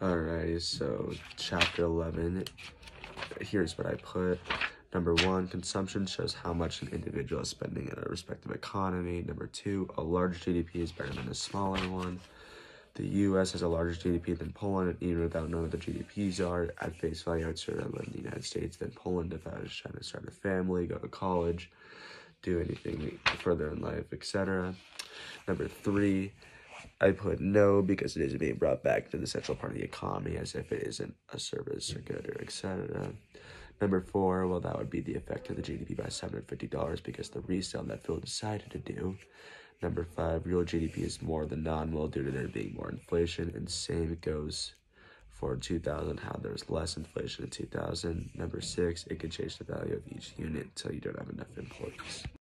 Alrighty, so chapter 11, here's what I put. Number one, consumption shows how much an individual is spending in a respective economy. Number two, a large GDP is better than a smaller one. The US has a larger GDP than Poland, and even without knowing what the GDPs are, at face value, I'd sort of live in the United States than Poland if I was trying to start a family, go to college, do anything further in life, etc. Number three, I put no because it isn't being brought back to the central part of the economy as if it isn't a service or good or etc. Number four, well, that would be the effect of the GDP by $750 because the resale that Phil decided to do. Number five, real GDP is more than nominal due to there being more inflation, and same goes for 2000, how there's less inflation in 2000. Number six, it can change the value of each unit until you don't have enough employees.